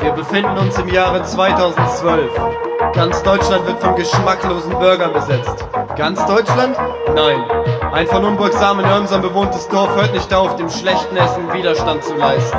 Wir befinden uns im Jahre 2012. Ganz Deutschland wird von geschmacklosen Burgern besetzt. Ganz Deutschland? Nein. Ein von unbeugsamen Irmsam bewohntes Dorf hört nicht auf, dem schlechten Essen Widerstand zu leisten.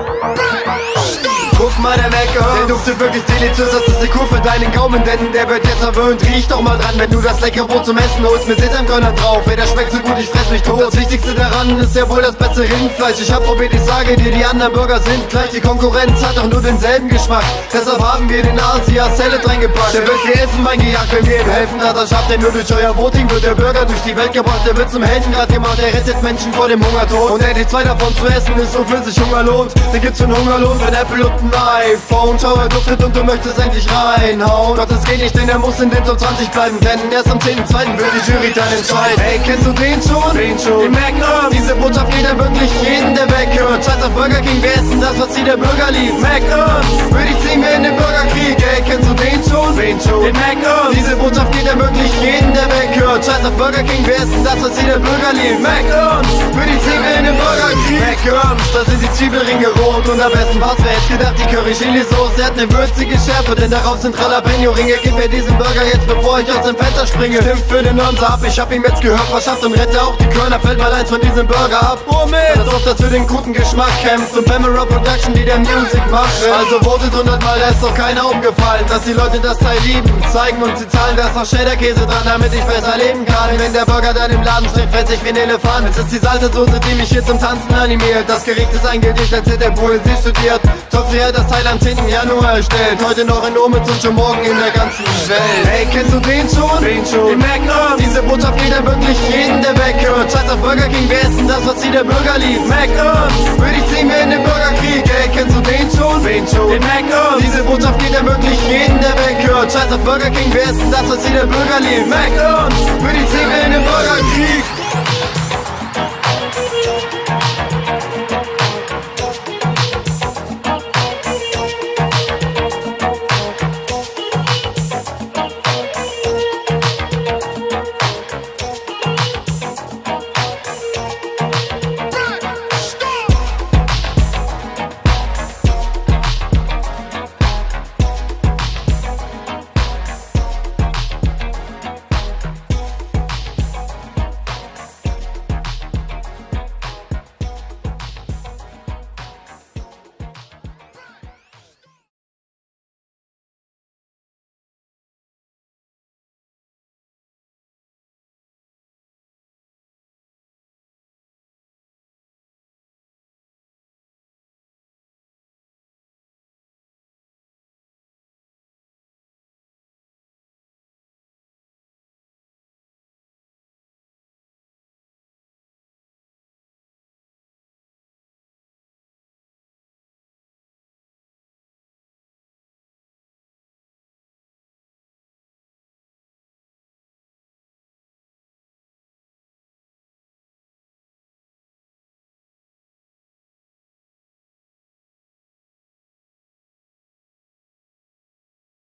Guck mal, der Mecker, der duftet wirklich deliziös, das ist eine Kur für deinen Gaumen, denn der wird jetzt verwöhnt. Riech doch mal dran, wenn du das leckere Brot zum Essen holst, mit Sesamkörnern drauf. Ey, der schmeckt so ich fress mich tot. Das Wichtigste daran ist ja wohl das beste Rindfleisch. Ich hab probiert, ich sage dir, die anderen Burger sind gleich. Die Konkurrenz hat doch nur denselben Geschmack. Deshalb haben wir den Asia Salad reingepackt. Der wird wie Elfenbein gejagt, wenn wir ihm helfen, dass er schafft. Denn nur durch euer Voting wird der Burger durch die Welt gebracht. Der wird zum Helden grad gemacht, der rettet Menschen vor dem Hungertod. Und endlich zwei davon zu essen ist, wofür sich Hunger lohnt. Den gibt's für einen Hungerlohn, für ein Apple und ein iPhone. Schau, er duftet und du möchtest endlich reinhauen. Doch das geht nicht, denn er muss in den Top 20 bleiben. Denn erst am 10.2. wird die Jury dann entscheiden. Hey, kennst du den schon? Den schon. Den Mac Diese Botschaft geht an wirklich jeden, der weghört. Scheiß auf Burger King, wer ist denn das, was hier der Bürger liebt? Mac Würde ich ziehen wir in den Bürgerkrieg. Ey, kennst du den schon? Den schon. Den Mac Diese Botschaft geht an wirklich jeden, der weghört. Scheiß auf Burger King, wer ist denn das, was hier der Bürger liebt? Mac Würde ich ziehen wir in den Mac da sind die Zwiebelringe rot. Und am besten was, wer hätte gedacht, die Curry-Chili-Sauce hat ne würzige Schärfe, denn darauf sind Jalapeno-Ringe. Gib mir diesen Burger jetzt, bevor ich aus dem Fenster springe. Stimmt für den Nonsa ab, ich hab ihm jetzt Gehör verschafft und rette auch die Körner. Fällt mal eins von diesem Burger ab. Oh man, das oft, das für den guten Geschmack kämpft. Und Pamela Production, die der Music macht. Also votet hundertmal, da ist doch keiner umgefallen, dass die Leute das Teil lieben. Zeigen und sie zahlen, da ist noch Cheddar-Käse dran, damit ich besser leben kann. Wenn der Burger dann im Laden steht, fetz ich wie ein Elefant. Es ist die Salsa-Soße, die mich hier zum Tanzen animiert. Das Gericht ist ein Gedicht, als hätte er Poesie studiert. Topfree hat das Teil am 10. Januar erstellt. Heute noch in Omitz und schon morgen in der ganzen Welt. Hey, kennst du den schon? Den schon. Den Mac Diese Botschaft geht an wirklich jeden, der weghört. Scheiß auf Burger King, wer ist denn das, was hier der Bürger liebt? Mac Würde ich ziehen wir in den Bürgerkrieg. Ey, kennst du den schon? Den schon. Den Mac Diese Botschaft geht an wirklich jeden, der weghört. Scheiß auf Burger King, wer ist denn das, was hier der Bürger liebt? Mac Würde ich ziehen wir in den Bürgerkrieg.